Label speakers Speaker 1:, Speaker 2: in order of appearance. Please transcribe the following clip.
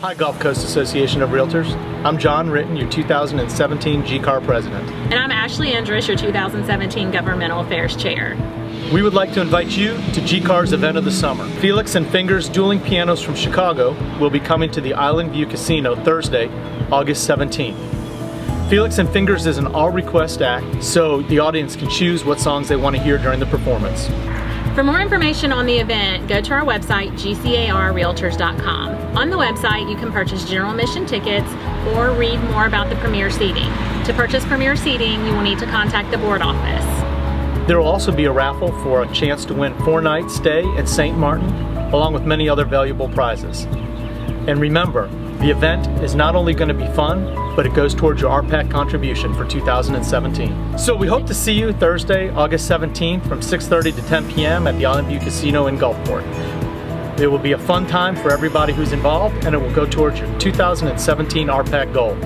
Speaker 1: Hi Gulf Coast Association of Realtors. I'm John Ritten, your 2017 G-CAR President.
Speaker 2: And I'm Ashley Andrus, your 2017 Governmental Affairs Chair.
Speaker 1: We would like to invite you to G-CAR's event of the summer. Felix and Fingers Dueling Pianos from Chicago will be coming to the Island View Casino Thursday, August 17th. Felix and Fingers is an all-request act, so the audience can choose what songs they want to hear during the performance.
Speaker 2: For more information on the event, go to our website, gcarrealtors.com. On the website, you can purchase general admission tickets or read more about the premier seating. To purchase premier seating, you will need to contact the board office.
Speaker 1: There will also be a raffle for a chance to win four night stay at St. Maarten, along with many other valuable prizes. And remember, the event is not only going to be fun, but it goes towards your RPAC contribution for 2017. So we hope to see you Thursday, August 17th from 6.30 to 10 p.m. at the Island View Casino in Gulfport. It will be a fun time for everybody who's involved and it will go towards your 2017 RPAC goal.